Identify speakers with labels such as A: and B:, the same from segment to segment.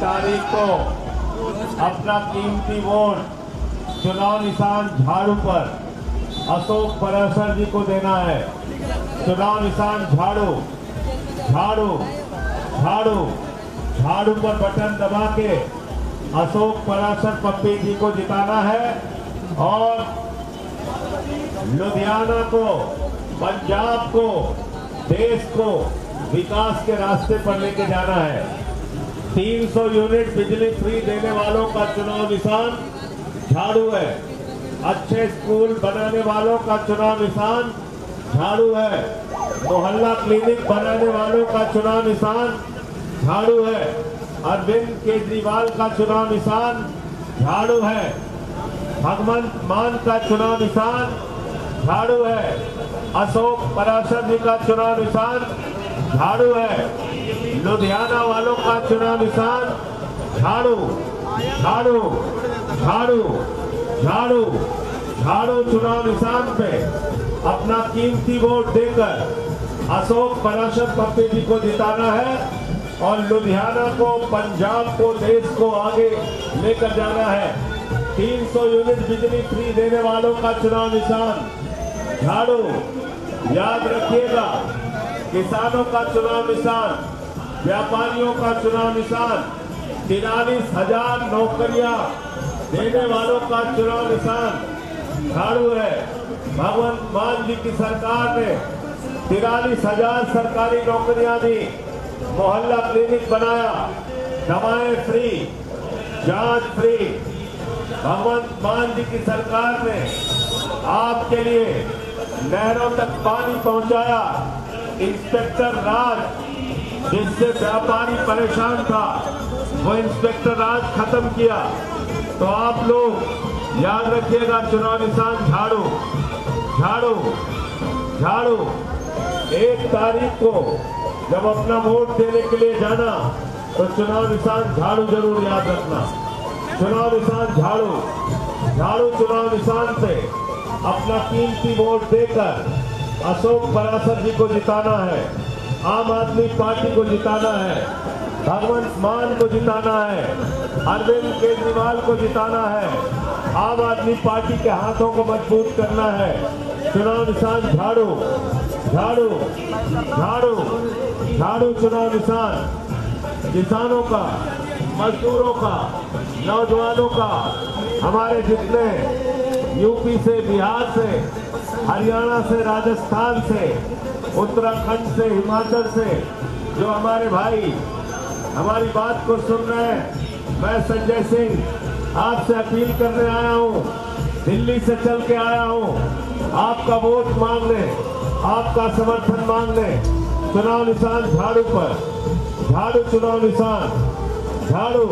A: तारीख को अपना कीमती वोट चुनाव निशान झाड़ू पर अशोक पराशर जी को देना है। चुनाव निशान झाड़ू झाड़ू झाड़ू झाड़ू पर बटन दबा के अशोक पराशर पप्पी जी को जिताना है और लुधियाना को, पंजाब को, देश को विकास के रास्ते पर लेके जाना है। 300 यूनिट बिजली फ्री देने वालों का चुनाव निशान झाड़ू है। अच्छे स्कूल बनाने वालों का चुनाव निशान झाड़ू है। मोहल्ला क्लिनिक बनाने वालों का चुनाव निशान झाड़ू है। अरविंद केजरीवाल का चुनाव निशान झाड़ू है। भगवंत मान का चुनाव निशान झाड़ू है। अशोक पराशर जी का चुनाव निशान झाड़ू है। लुधियाना वालों का चुनाव निशान, झाड़ू झाड़ू झाड़ू झाड़ू झाड़ू चुनाव निशान पे अपना कीमती वोट देकर अशोक पराशर पप्पी जी को जिताना है और लुधियाना को, पंजाब को, देश को आगे लेकर जाना है। 300 यूनिट बिजली फ्री देने वालों का चुनाव निशान, झाड़ू, याद रखिएगा, किसानों का चुनाव निशान। व्यापारियों का चुनाव निशान, तिरालीस हज़ार नौकरियाँ देने वालों का चुनाव निशान झाड़ू है। भगवंत मान जी की सरकार ने तिरालीस हज़ार सरकारी नौकरियाँ दी। मोहल्ला क्लिनिक बनाया, दवाएँ फ्री, जाँच फ्री। भगवंत मान जी की सरकार ने आपके लिए नहरों तक पानी पहुँचाया। इंस्पेक्टर राज जिससे व्यापारी परेशान था, वो इंस्पेक्टर राज खत्म किया। तो आप लोग याद रखिएगा चुनाव निशान झाड़ू झाड़ू झाड़ू। एक तारीख को जब अपना वोट देने के लिए जाना तो चुनाव निशान झाड़ू ज़रूर याद रखना। चुनाव निशान झाड़ू झाड़ू चुनाव निशान से अपना कीमती वोट देकर अशोक पराशर जी को जिताना है। आम आदमी पार्टी को जिताना है भगवंत मान को जिताना है, अरविंद केजरीवाल को जिताना है, आम आदमी पार्टी के हाथों को मज़बूत करना है। चुनाव निशान झाड़ू झाड़ू झाड़ू झाड़ू चुनाव निशान। किसानों का, मजदूरों का, नौजवानों का, हमारे जितने यूपी से, बिहार से, हरियाणा से, राजस्थान से उत्तराखंड से, हिमाचल से, जो हमारे भाई हमारी बात को सुन रहे हैं। मैं संजय सिंह आपसे अपील करने आया हूँ, दिल्ली से चल के आया हूँ। आपका वोट मांगने आपका समर्थन मांगने चुनाव निशान झाड़ू पर, झाड़ू चुनाव निशान, झाड़ू।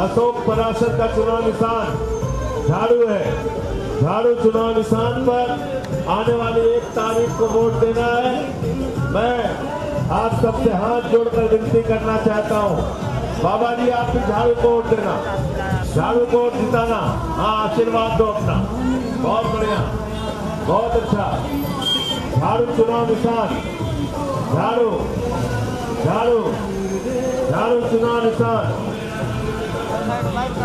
A: अशोक पराशर का चुनाव निशान झाड़ू है। झाड़ू चुनाव निशान पर आने वाली एक तारीख को वोट देना है। मैं आप सबसे हाथ जोड़कर विनती करना चाहता हूँ। बाबा जी, आप भी झाड़ू को वोट देना। झाड़ू को वोट जिताना। हाँ आशीर्वाद दो अपना। बहुत बढ़िया। बहुत अच्छा। झाड़ू चुनाव निशान। झाड़ू। झाड़ू। झाड़ू चुनाव निशान।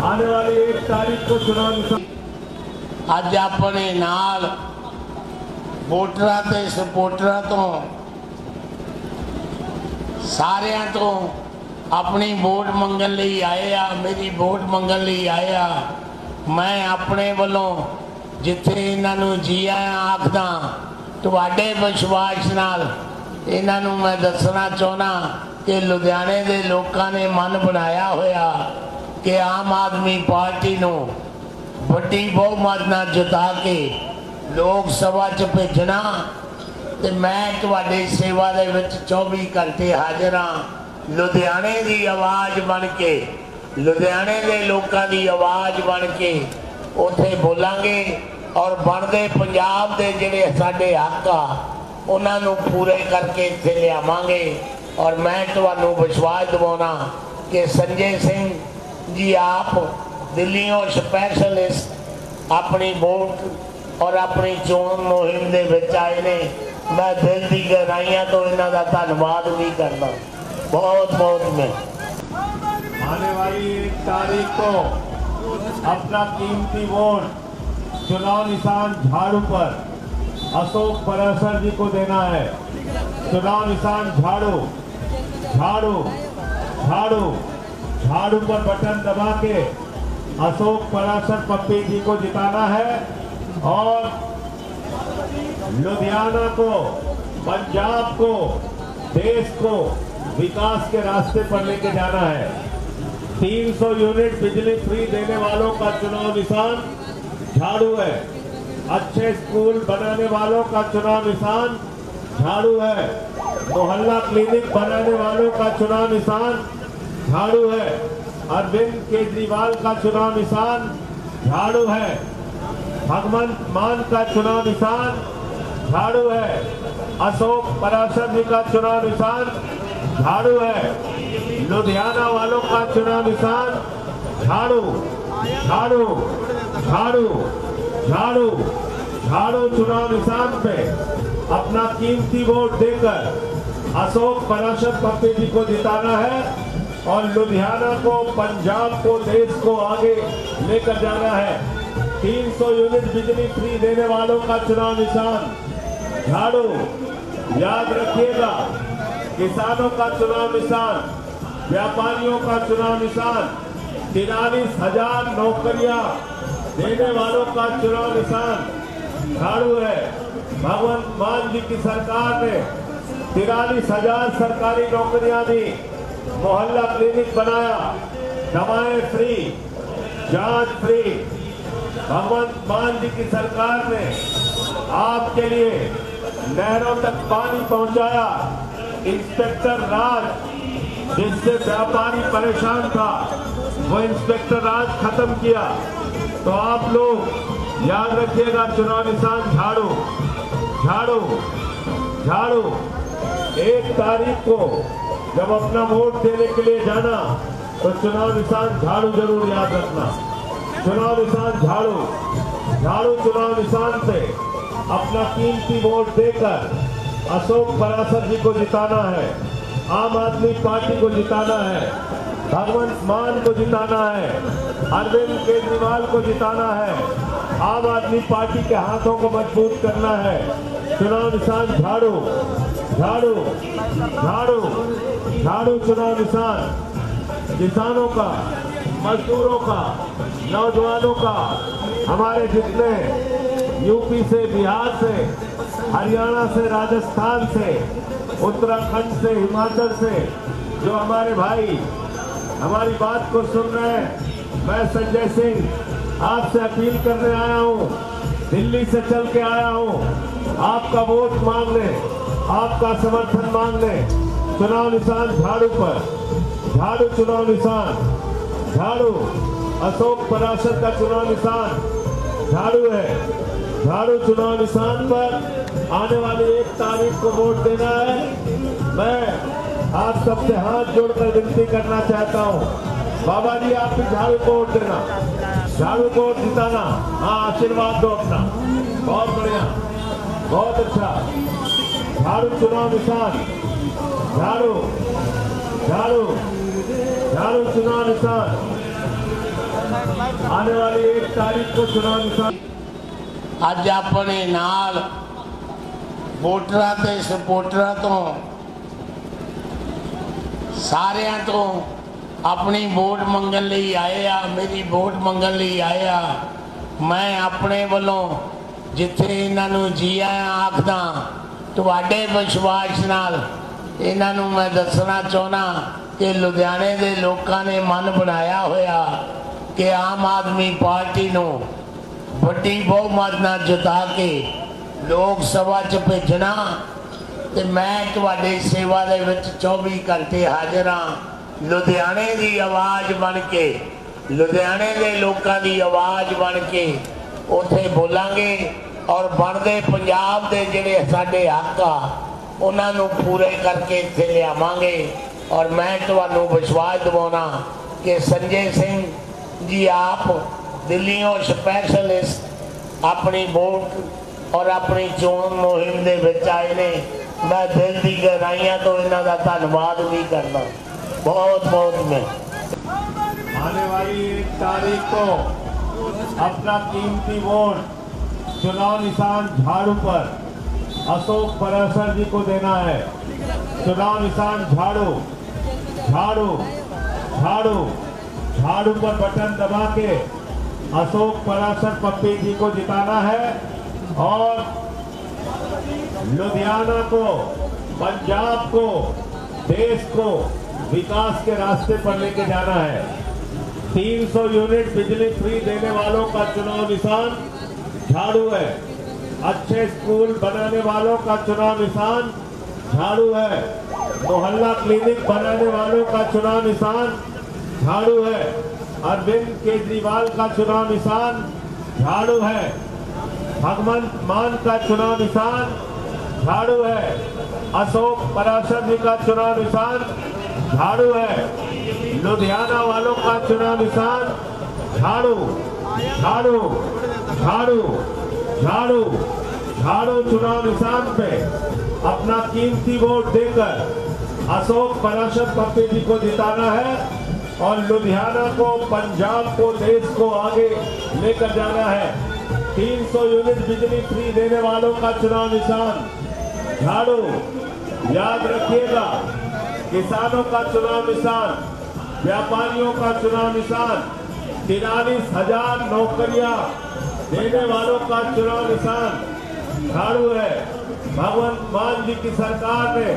A: आने वाली एक तारीख को चुनाव निशान।
B: ਅੱਜ ਆਪਣੇ ਨਾਲ ਵੋਟਰਾਂ ਤੇ ਸਪੋਰਟਰਾਂ ਤੋਂ, ਸਾਰਿਆਂ ਤੋਂ ਆਪਣੀ ਵੋਟ ਮੰਗਣ ਲਈ ਆਏ ਆ, ਮੇਰੀ ਵੋਟ ਮੰਗਣ ਲਈ ਆਏ ਆ। ਮੈਂ ਆਪਣੇ ਵੱਲੋਂ ਜਿੱਥੇ ਇਹਨਾਂ ਨੂੰ ਜੀ ਆਇਆਂ ਆਖਦਾ, ਤੁਹਾਡੇ ਵਿਸ਼ਵਾਸ ਨਾਲ ਇਹਨਾਂ ਨੂੰ ਮੈਂ ਦੱਸਣਾ ਚਾਹਣਾ ਕਿ ਲੁਧਿਆਣੇ ਦੇ ਲੋਕਾਂ ਨੇ ਮਨ ਬਣਾਇਆ ਹੋਇਆ ਕਿ ਆਮ ਆਦਮੀ ਪਾਰਟੀ ਨੂੰ ਵੱਡੀ ਬਹੁਮਤ ਨਾਲ ਜਿਤਾ ਕੇ ਲੋਕ ਸਭਾ 'ਚ ਭੇਜਣਾ ਤੇ ਮੈਂ ਤੁਹਾਡੀ ਸੇਵਾ ਦੇ ਵਿੱਚ 24 ਘੰਟੇ ਹਾਜ਼ਰ ਹਾਂ ਲੁਧਿਆਣੇ ਦੀ ਆਵਾਜ਼ ਬਣ ਕੇ ਲੁਧਿਆਣੇ ਦੇ ਲੋਕਾਂ ਦੀ ਆਵਾਜ਼ ਬਣ ਕੇ ਉੱਥੇ ਬੋਲਾਂਗੇ ਔਰ ਬਣਦੇ ਪੰਜਾਬ ਦੇ ਜਿਹੜੇ ਸਾਡੇ ਹੱਕ ਆ ਉਹਨਾਂ ਨੂੰ ਪੂਰੇ ਕਰਕੇ ਇੱਥੇ ਲਿਆਵਾਂਗੇ ਔਰ ਮੈਂ ਤੁਹਾਨੂੰ ਵਿਸ਼ਵਾਸ ਦਿਵਾਉਣਾ ਕਿ ਸੰਜੇ ਸਿੰਘ ਜੀ ਆਪ ਦਿੱਲੀੋਂ ਸਪੈਸ਼ਲ ਇਸ ਆਪਣੀ ਵੋਟ ਔਰ ਆਪਣੀ ਚੋਣ ਮੁਹਿੰਮ ਦੇ ਵਿੱਚ ਆਏ ਨੇ ਮੈਂ ਦਿਲ ਦੀ ਗਹਿਰਾਈਆਂ ਤੋਂ ਇਹਨਾਂ ਦਾ ਧੰਨਵਾਦ ਵੀ ਕਰਦਾ ਬਹੁਤ ਬਹੁਤ ਮੈਂ
A: आने वाली एक तारीख को अपना कीमती वोट चुनाव निशान झाड़ू पर अशोक पराशर जी को देना है चुनाव निशान झाड़ू झाड़ू झाड़ू झाड़ू पर बटन दबा के अशोक पराशर पप्पी जी को जिताना है और लुधियाना को, पंजाब को, देश को विकास के रास्ते पर लेके जाना है। 300 यूनिट बिजली फ्री देने वालों का चुनाव निशान झाड़ू है। अच्छे स्कूल बनाने वालों का चुनाव निशान झाड़ू है। मोहल्ला क्लिनिक बनाने वालों का चुनाव निशान झाड़ू है। अरविंद केजरीवाल का चुनाव निशान झाड़ू है। भगवंत मान का चुनाव निशान झाड़ू है। अशोक पराशर जी का चुनाव निशान झाड़ू है। लुधियाना वालों का चुनाव निशान झाड़ू झाड़ू झाड़ू झाड़ू झाड़ू चुनाव निशान पे अपना कीमती वोट देकर अशोक पराशर पप्पी जी को जिताना है। और लुधियाना को, पंजाब को, देश को आगे लेकर जाना है। 300 यूनिट बिजली फ्री देने वालों का चुनाव निशान। झाड़ू, याद रखिएगा, किसानों का चुनाव निशान, व्यापारियों का चुनाव निशान, तिरालीस हज़ार नौकरियाँ देने वालों का चुनाव निशान। झाड़ू है, भगवंत मान जी की सरकार ने तिरालीस हज़ार सरकारी नौकरियाँ दी। मोहल्ला क्लिनिक बनाया। दवाएँ फ्री, जाँच फ्री। भगवंत मान जी की सरकार ने आपके लिए नहरों तक पानी पहुँचाया। इंस्पेक्टर राज, जिससे व्यापारी परेशान था, वो इंस्पेक्टर राज खत्म किया। तो आप लोग याद रखिएगा चुनाव निशान झाड़ू। झाड़ू झाड़ू। एक तारीख को जब अपना वोट देने के लिए जाना तो चुनाव निशान झाड़ू ज़रूर याद रखना। चुनाव निशान झाड़ू। झाड़ू चुनाव निशान से अपना कीमती वोट देकर अशोक पराशर जी को जिताना है, आम आदमी पार्टी को जिताना है, भगवंत मान को जिताना है, अरविंद केजरीवाल को जिताना है, आम आदमी पार्टी के हाथों को मज़बूत करना है। चुनाव निशान झाड़ू। झाड़ू झाड़ू झाड़ू चुनाव निशान। किसानों का, मजदूरों का, नौजवानों का, हमारे जितने यूपी से, बिहार से, हरियाणा से, राजस्थान से, उत्तराखंड से, हिमाचल से, जो हमारे भाई, हमारी बात को सुन रहे हैं, मैं संजय सिंह आपसे अपील करने आया हूँ, दिल्ली से चल के आया हूँ, आपका वोट मांगने आपका समर्थन मांग लें चुनाव निशान झाड़ू पर। झाड़ू चुनाव निशान। झाड़ू, अशोक पराशर का चुनाव निशान। झाड़ू है। झाड़ू चुनाव निशान पर आने वाली एक तारीख को वोट देना है। मैं आप सबसे हाथ जोड़कर विनती करना चाहता हूँ, बाबा जी, आप भी झाड़ू को वोट देना। झाड़ू को वोट जिताना हाँ आशीर्वाद दो अपना। बहुत बढ़िया। बहुत अच्छा। झाड़ू चुनाव निशान झाड़ू झाड़ू झाड़ू चुनाव निशान आने वाली एक तारीख को चुनाव निशान
B: ਅੱਜ ਆਪਣੇ ਨਾਲ ਵੋਟਰਾਂ ਤੇ ਸਪੋਰਟਰਾਂ ਤੋਂ ਸਾਰਿਆਂ ਤੋਂ ਆਪਣੀ ਵੋਟ ਮੰਗਣ ਲਈ ਆਏ ਆ ਮੇਰੀ ਵੋਟ ਮੰਗਣ ਲਈ ਆਏ ਆ ਮੈਂ ਆਪਣੇ ਵੱਲੋਂ ਜਿੱਥੇ ਇਹਨਾਂ ਨੂੰ ਜੀ ਆਇਆਂ ਆਖਦਾ ਤੁਹਾਡੇ ਵਿਸ਼ਵਾਸ ਨਾਲ ਇਹਨਾਂ ਨੂੰ ਮੈਂ ਦੱਸਣਾ ਚਾਹੁੰਦਾ ਕਿ ਲੁਧਿਆਣੇ ਦੇ ਲੋਕਾਂ ਨੇ ਮਨ ਬਣਾਇਆ ਹੋਇਆ ਕਿ ਆਮ ਆਦਮੀ ਪਾਰਟੀ ਨੂੰ ਵੱਡੀ ਬਹੁਮਤ ਨਾਲ ਜਿਤਾ ਕੇ ਲੋਕ ਸਭਾ 'ਚ ਭੇਜਣਾ ਤੇ ਮੈਂ ਤੁਹਾਡੇ ਸੇਵਾ ਦੇ ਵਿੱਚ 24 ਘੰਟੇ ਹਾਜ਼ਰ ਹਾਂ। ਲੁਧਿਆਣੇ ਦੀ ਆਵਾਜ਼ ਬਣ ਕੇ, ਲੁਧਿਆਣੇ ਦੇ ਲੋਕਾਂ ਦੀ ਆਵਾਜ਼ ਬਣ ਕੇ ਉੱਥੇ ਬੋਲਾਂਗੇ। ਔਰ ਬਣਦੇ ਪੰਜਾਬ ਦੇ ਜਿਹੜੇ ਸਾਡੇ ਹੱਕ ਆ ਉਹਨਾਂ ਨੂੰ ਪੂਰੇ ਕਰਕੇ ਇੱਥੇ ਲਿਆਵਾਂਗੇ ਔਰ ਮੈਂ ਤੁਹਾਨੂੰ ਵਿਸ਼ਵਾਸ ਦਿਵਾਉਣਾ ਕਿ ਸੰਜੇ ਸਿੰਘ ਜੀ ਆਪ ਦਿੱਲੀੋਂ ਸਪੈਸ਼ਲਿਸਟ ਆਪਣੀ ਵੋਟ ਔਰ ਆਪਣੀ ਚੋਣ ਮੁਹਿੰਮ ਦੇ ਵਿੱਚ ਆਏ ਨੇ ਮੈਂ ਦਿਲ ਦੀ ਗਹਿਰਾਈਆਂ ਤੋਂ ਇਹਨਾਂ ਦਾ ਧੰਨਵਾਦ ਵੀ ਕਰਦਾ ਬਹੁਤ ਬਹੁਤ ਮੈਂ
A: आने वाली एक तारीख को अपना कीमती वोट चुनाव निशान झाड़ू पर। अशोक पराशर जी को देना है। चुनाव निशान झाड़ू। झाड़ू। झाड़ू। झाड़ू पर बटन दबा के अशोक पराशर पप्पी जी को जिताना है और लुधियाना को, पंजाब को, देश को विकास के रास्ते पर लेके जाना है। 300 यूनिट बिजली फ्री देने वालों का चुनाव निशान झाड़ू है। अच्छे स्कूल बनाने वालों का चुनाव निशान झाड़ू है। मोहल्ला क्लिनिक बनाने वालों का चुनाव निशान झाड़ू है। अरविंद केजरीवाल का चुनाव निशान झाड़ू है। भगवंत मान का चुनाव निशान झाड़ू है। अशोक पराशर जी का चुनाव निशान झाड़ू है। लुधियाना वालों का चुनाव निशान झाड़ू झाड़ू। झाड़ू झाड़ू झाड़ू चुनाव निशान पे अपना कीमती वोट देकर अशोक पराशर पप्पी जी को जिताना है और लुधियाना को, पंजाब को, देश को आगे लेकर जाना है। 300 यूनिट बिजली फ्री देने वालों का चुनाव निशान। झाड़ू, याद रखिएगा, किसानों का चुनाव निशान, व्यापारियों का चुनाव निशान। तिरालीस हज़ार नौकरियाँ देने वालों का चुनाव निशान झाड़ू है। भगवंत मान जी की सरकार ने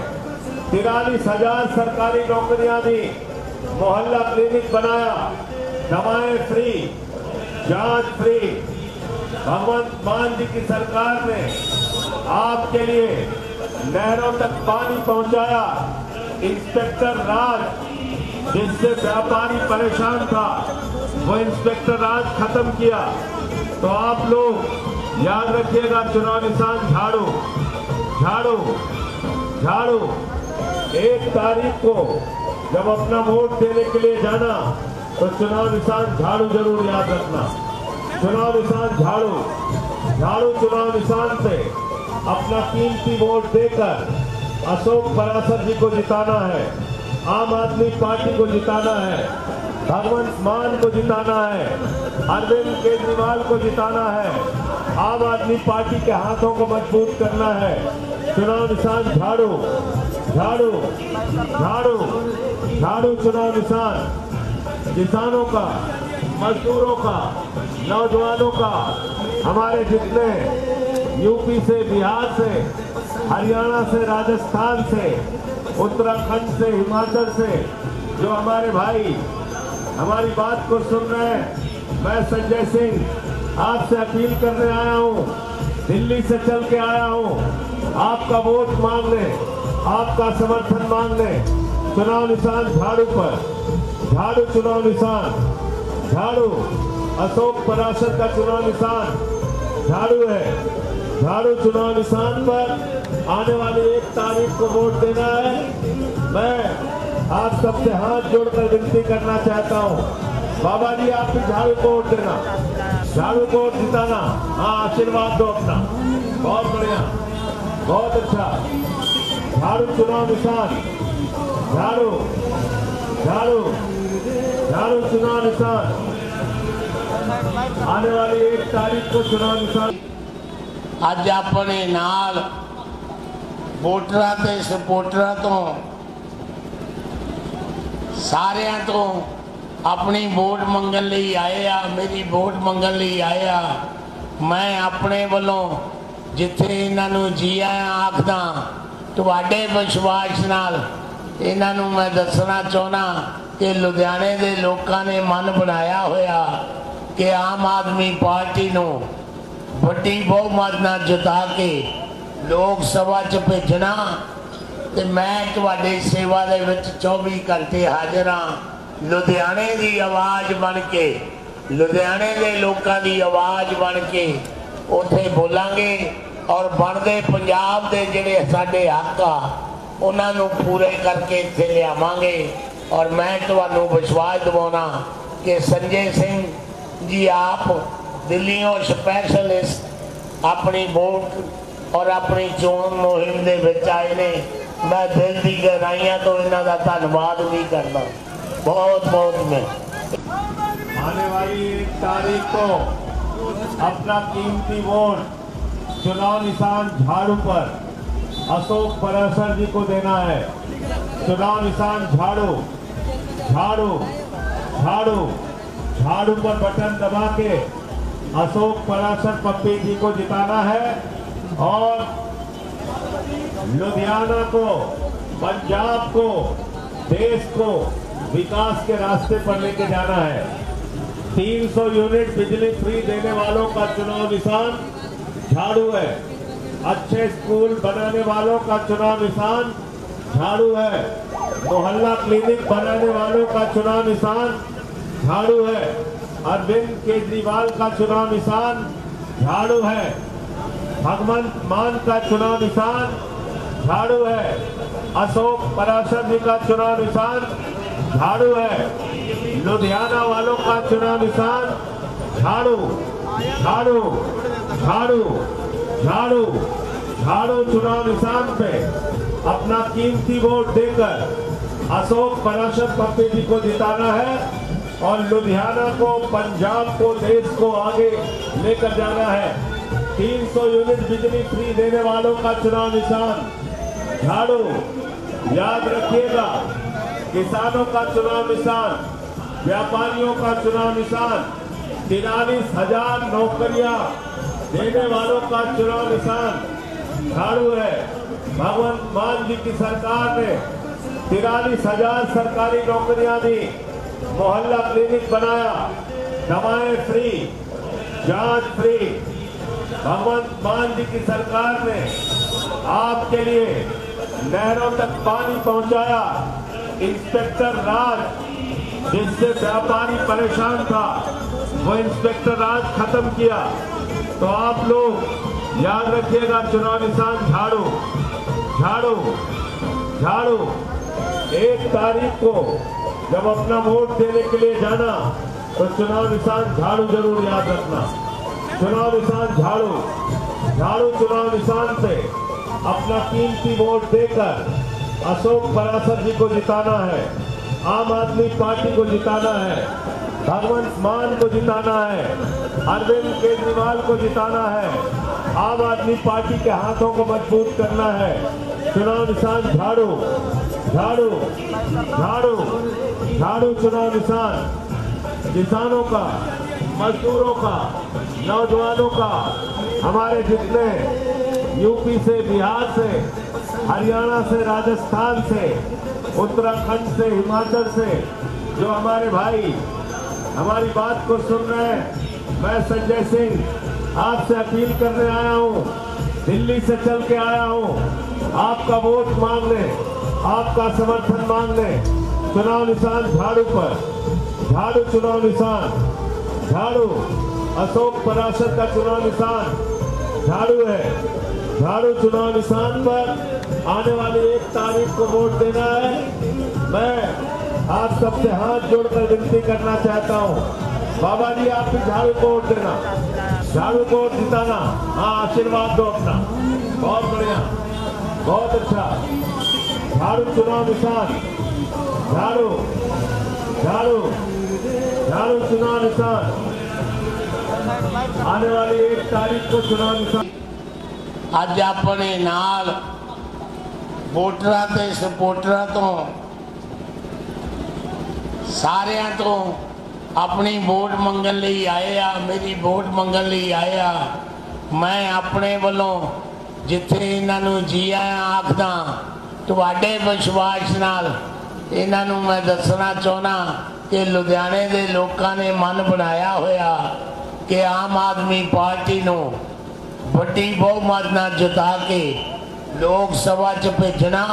A: तिरालीस हज़ार सरकारी नौकरियाँ दी। मोहल्ला क्लिनिक बनाया। दवाएँ फ्री, जाँच फ्री। भगवंत मान जी की सरकार ने आपके लिए नहरों तक पानी पहुँचाया। इंस्पेक्टर राज, जिससे व्यापारी परेशान था, वो इंस्पेक्टर राज खत्म किया। तो आप लोग याद रखिएगा, चुनाव निशान झाड़ू झाड़ू झाड़ू। एक तारीख को जब अपना वोट देने के लिए जाना तो चुनाव निशान झाड़ू ज़रूर याद रखना। चुनाव निशान झाड़ू झाड़ू चुनाव निशान से अपना कीमती वोट देकर अशोक पराशर जी को जिताना है, आम आदमी पार्टी को जिताना है। भगवंत मान को जिताना है, अरविंद केजरीवाल को जिताना है, आम आदमी पार्टी के हाथों को मज़बूत करना है। चुनाव निशान झाड़ू झाड़ू झाड़ू झाड़ू चुनाव निशान। किसानों का, मजदूरों का, नौजवानों का, हमारे जितने यूपी से, बिहार से, हरियाणा से, राजस्थान से, उत्तराखंड से, हिमाचल से, जो हमारे भाई हमारी बात को सुन रहे हैं। मैं संजय सिंह आपसे अपील करने आया हूँ, दिल्ली से चल के आया हूँ। आपका वोट मांगने, आपका समर्थन मांगने, चुनाव निशान झाड़ू पर। झाड़ू चुनाव निशान। झाड़ू, अशोक पराशर का चुनाव निशान। झाड़ू है। झाड़ू चुनाव निशान पर आने वाली एक तारीख को वोट देना है। मैं आप सबसे हाथ जोड़कर विनती करना चाहता हूँ बाबा जी आप भी झाड़ू को वोट देना झाड़ू को वोट जिताना हाँ आशीर्वाद दो अपना बहुत बढ़िया बहुत अच्छा झाड़ू चुनाव निशान झाड़ू झाड़ू झाड़ू चुनाव निशान आने वाली एक तारीख को चुनाव निशान
B: ਅੱਜ ਆਪਣੇ ਨਾਲ ਵੋਟਰਾਂ ਤੇ ਸਪੋਰਟਰਾਂ ਤੋਂ ਸਾਰਿਆਂ ਤੋਂ ਆਪਣੀ ਵੋਟ ਮੰਗਣ ਲਈ ਆਏ ਆ ਮੇਰੀ ਵੋਟ ਮੰਗਣ ਲਈ ਆਏ ਆ ਮੈਂ ਆਪਣੇ ਵੱਲੋਂ ਜਿੱਥੇ ਇਹਨਾਂ ਨੂੰ ਜੀ ਆਇਆਂ ਆਖਦਾ ਤੁਹਾਡੇ ਵਿਸ਼ਵਾਸ ਨਾਲ ਇਹਨਾਂ ਨੂੰ ਮੈਂ ਦੱਸਣਾ ਚਾਹੁੰਦਾ ਕਿ ਲੁਧਿਆਣੇ ਦੇ ਲੋਕਾਂ ਨੇ ਮਨ ਬਣਾਇਆ ਹੋਇਆ ਕਿ ਆਮ ਆਦਮੀ ਪਾਰਟੀ ਨੂੰ ਵੱਡੀ ਬਹੁਮਤ ਨਾਲ ਜਿਤਾ ਕੇ ਲੋਕ ਸਭਾ 'ਚ ਭੇਜਣਾ ਤੇ ਮੈਂ ਤੁਹਾਡੀ ਸੇਵਾ ਦੇ ਵਿੱਚ 24 ਘੰਟੇ ਹਾਜ਼ਰ ਹਾਂ। ਲੁਧਿਆਣੇ ਦੀ ਆਵਾਜ਼ ਬਣ ਕੇ, ਲੁਧਿਆਣੇ ਦੇ ਲੋਕਾਂ ਦੀ ਆਵਾਜ਼ ਬਣ ਕੇ ਉੱਥੇ ਬੋਲਾਂਗੇ ਔਰ ਬਣਦੇ ਪੰਜਾਬ ਦੇ ਜਿਹੜੇ ਸਾਡੇ ਹੱਕ ਆ, ਉਹਨਾਂ ਨੂੰ ਪੂਰੇ ਕਰਕੇ ਇੱਥੇ ਲਿਆਵਾਂਗੇ। ਔਰ ਮੈਂ ਤੁਹਾਨੂੰ ਵਿਸ਼ਵਾਸ ਦਿਵਾਉਣਾ ਕਿ ਸੰਜੇ ਸਿੰਘ ਜੀ ਆਪ ਦਿੱਲੀੋਂ ਸਪੈਸ਼ਲਿਸਟ ਆਪਣੀ ਵੋਟ ਔਰ ਆਪਣੀ ਚੋਣ ਮੁਹਿੰਮ ਦੇ ਵਿੱਚ ਆਏ ਨੇ। ਮੈਂ ਦਿਲ ਦੀ ਗਹਿਰਾਈਆਂ ਤੋਂ ਇਹਨਾਂ ਦਾ ਧੰਨਵਾਦ ਵੀ ਕਰਦਾ ਬਹੁਤ ਬਹੁਤ ਮੈਂ
A: आने वाली एक तारीख को अपना कीमती वोट चुनाव निशान झाड़ू पर अशोक पराशर जी को देना है चुनाव निशान झाड़ू झाड़ू झाड़ू झाड़ू पर बटन दबा के अशोक पराशर पप्पी जी को जिताना है और लुधियाना को, पंजाब को, देश को विकास के रास्ते पर लेके जाना है। 300 यूनिट बिजली फ्री देने वालों का चुनाव निशान झाड़ू है। अच्छे स्कूल बनाने वालों का चुनाव निशान झाड़ू है। मोहल्ला क्लिनिक बनाने वालों का चुनाव निशान झाड़ू है। अरविंद केजरीवाल का चुनाव निशान झाड़ू है। भगवंत मान का चुनाव निशान झाड़ू है। अशोक पराशर जी का चुनाव निशान झाड़ू है। लुधियाना वालों का चुनाव निशान झाड़ू झाड़ू झाड़ू झाड़ू झाड़ू चुनाव निशान पे। अपना कीमती वोट देकर अशोक पराशर पप्पी जी को जिताना है और लुधियाना को, पंजाब को, देश को आगे लेकर जाना है। 300 यूनिट बिजली फ्री देने वालों का चुनाव निशान। झाड़ू, याद रखिएगा, किसानों का चुनाव निशान, व्यापारियों का चुनाव निशान, तिरालीस हज़ार नौकरियाँ देने वालों का चुनाव निशान। झाड़ू है भगवंत मान जी की सरकार ने तिरालीस हज़ार सरकारी नौकरियाँ दी। मोहल्ला क्लिनिक बनाया, दवाएँ फ्री, जाँच फ्री। भगवंत मान जी की सरकार ने आपके लिए नहरों तक पानी पहुँचाया। इंस्पेक्टर राज, जिससे व्यापारी परेशान था, वो इंस्पेक्टर राज खत्म किया। तो आप लोग याद रखिएगा चुनाव निशान झाड़ू। झाड़ू झाड़ू। एक तारीख को जब अपना वोट देने के लिए जाना तो चुनाव निशान झाड़ू ज़रूर याद रखना। चुनाव निशान झाड़ू। झाड़ू चुनाव निशान से अपना कीमती वोट देकर अशोक पराशर जी को जिताना है, आम आदमी पार्टी को जिताना है, भगवंत मान को जिताना है, अरविंद केजरीवाल को जिताना है, आम आदमी पार्टी के हाथों को मज़बूत करना है। चुनाव निशान झाड़ू। झाड़ू। झाड़ू। झाड़ू चुनाव निशान किसानों का, मजदूरों का नौजवानों का, हमारे जितने यूपी से, बिहार से, हरियाणा से, राजस्थान से, उत्तराखंड से, हिमाचल से, जो हमारे भाई, हमारी बात को सुन रहे हैं, मैं संजय सिंह आपसे अपील करने आया हूँ, दिल्ली से चल के आया हूँ, आपका वोट मांगने आपका समर्थन मांगने चुनाव निशान झाड़ू पर, झाड़ू चुनाव निशान, झाड़ू। अशोक पराशर का चुनाव निशान झाड़ू है। झाड़ू चुनाव निशान पर आने वाली एक तारीख को वोट देना है। मैं आप सबसे हाथ जोड़कर विनती करना चाहता हूँ। बाबा जी, आप भी झाड़ू को वोट देना। झाड़ू को वोट जिताना। हाँ आशीर्वाद दो अपना। बहुत बढ़िया। बहुत अच्छा। झाड़ू चुनाव निशान। झाड़ू। झाड़ू। झाड़ू चुनाव निशान। ਆਉਣ ਵਾਲੀ 1 ਤਾਰੀਖ ਨੂੰ ਚੁਣਾਵ
B: ਅੱਜ ਆਪਣੇ ਨਾਲ ਵੋਟਰਾਂ ਤੇ ਸਪੋਰਟਰਾਂ ਤੋਂ, ਸਾਰਿਆਂ ਤੋਂ ਆਪਣੀ ਵੋਟ ਮੰਗਣ ਲਈ ਆਏ ਆ, ਮੇਰੀ ਵੋਟ ਮੰਗਣ ਲਈ ਆਏ ਆ। ਮੈਂ ਆਪਣੇ ਵੱਲੋਂ ਜਿੱਥੇ ਇਹਨਾਂ ਨੂੰ ਜੀ ਆਇਆਂ ਆਖਦਾ, ਤੁਹਾਡੇ ਵਿਸ਼ਵਾਸ ਨਾਲ ਇਹਨਾਂ ਨੂੰ ਮੈਂ ਦੱਸਣਾ ਚਾਹਣਾ ਕਿ ਲੁਧਿਆਣੇ ਦੇ ਲੋਕਾਂ ਨੇ ਮਨ ਬਣਾਇਆ ਹੋਇਆ। ਕਿ ਆਮ ਆਦਮੀ ਪਾਰਟੀ ਨੂੰ ਵੱਡੀ ਬਹੁਮਤ ਨਾਲ ਜਿਤਾ ਕੇ ਲੋਕ ਸਭਾ 'ਚ ਭੇਜਣਾ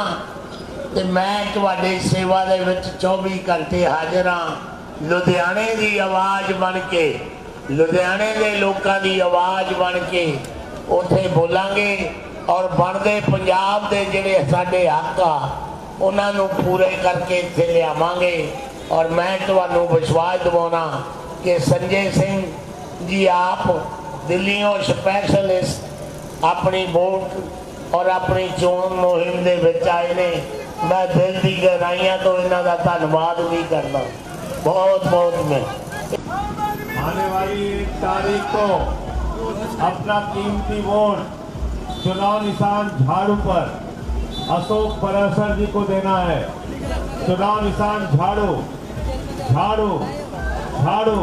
B: ਤੇ ਮੈਂ ਤੁਹਾਡੀ ਸੇਵਾ ਦੇ ਵਿੱਚ 24 ਘੰਟੇ ਹਾਜ਼ਰ ਹਾਂ ਲੁਧਿਆਣੇ ਦੀ ਆਵਾਜ਼ ਬਣ ਕੇ ਲੁਧਿਆਣੇ ਦੇ ਲੋਕਾਂ ਦੀ ਆਵਾਜ਼ ਬਣ ਕੇ ਉੱਥੇ ਬੋਲਾਂਗੇ ਔਰ ਬਣਦੇ ਪੰਜਾਬ ਦੇ ਜਿਹੜੇ ਸਾਡੇ ਹੱਕ ਆ ਉਹਨਾਂ ਨੂੰ ਪੂਰੇ ਕਰਕੇ ਇੱਥੇ ਲਿਆਵਾਂਗੇ ਔਰ ਮੈਂ ਤੁਹਾਨੂੰ ਵਿਸ਼ਵਾਸ ਦਿਵਾਉਣਾ ਕਿ ਸੰਜੇ ਸਿੰਘ ਜੀ ਆਪ ਦਿੱਲੀੋਂ ਸਪੈਸ਼ਲ ਇਸ ਆਪਣੀ ਵੋਟ ਔਰ ਆਪਣੀ ਚੋਣ ਮੁਹਿੰਮ ਦੇ ਵਿੱਚ ਆਏ ਨੇ ਮੈਂ ਦਿਲ ਦੀ ਗਹਿਰਾਈਆਂ ਤੋਂ ਇਹਨਾਂ ਦਾ ਧੰਨਵਾਦ ਵੀ ਕਰਦਾ बहुत बहुत में
A: आने वाली एक तारीख को अपना कीमती वोट चुनाव निशान झाड़ू पर अशोक पराशर जी को देना है चुनाव निशान झाड़ू झाड़ू झाड़ू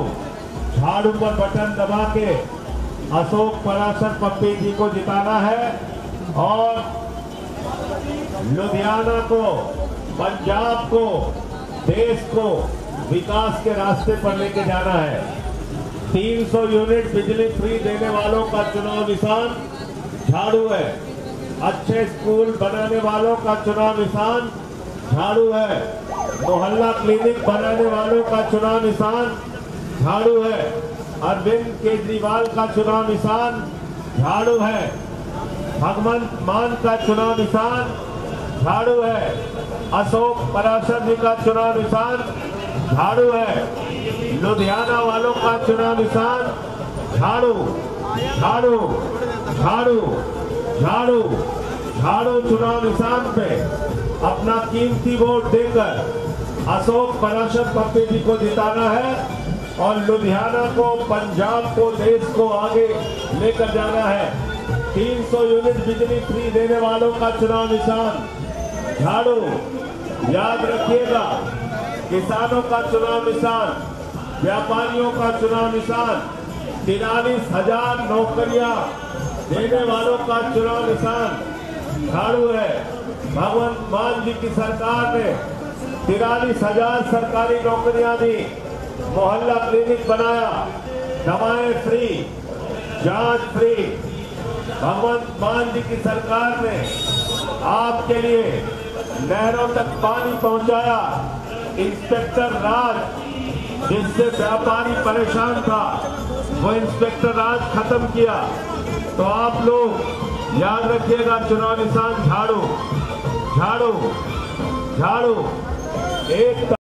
A: झाड़ू पर बटन दबा के अशोक पराशर पप्पी जी को जिताना है और लुधियाना को, पंजाब को, देश को विकास के रास्ते पर लेके जाना है। 300 यूनिट बिजली फ्री देने वालों का चुनाव निशान झाड़ू है। अच्छे स्कूल बनाने वालों का चुनाव निशान झाड़ू है। मोहल्ला क्लिनिक बनाने वालों का चुनाव निशान झाड़ू है। अरविंद केजरीवाल का चुनाव निशान झाड़ू है। भगवंत मान का चुनाव निशान झाड़ू है। अशोक पराशर जी का चुनाव निशान झाड़ू है। लुधियाना वालों का चुनाव निशान झाड़ू झाड़ू झाड़ू झाड़ू झाड़ू चुनाव निशान पे अपना कीमती वोट देकर अशोक पराशर पप्पी जी को जिताना है। और लुधियाना को, पंजाब को, देश को आगे लेकर जाना है। 300 यूनिट बिजली फ्री देने वालों का चुनाव निशान। झाड़ू, याद रखिएगा, किसानों का चुनाव निशान, व्यापारियों का चुनाव निशान, तिरालीस हज़ार नौकरियाँ देने वालों का चुनाव निशान। झाड़ू है, भगवंत मान जी की सरकार ने तिरालीस हज़ार सरकारी नौकरियाँ दी। मोहल्ला क्लिनिक बनाया। दवाएँ फ्री, जाँच फ्री। भगवंत मान जी की सरकार ने आपके लिए नहरों तक पानी पहुँचाया। इंस्पेक्टर राज, जिससे व्यापारी परेशान था, वो इंस्पेक्टर राज खत्म किया। तो आप लोग याद रखिएगा चुनाव निशान झाड़ू। झाड़ू झाड़ू। एक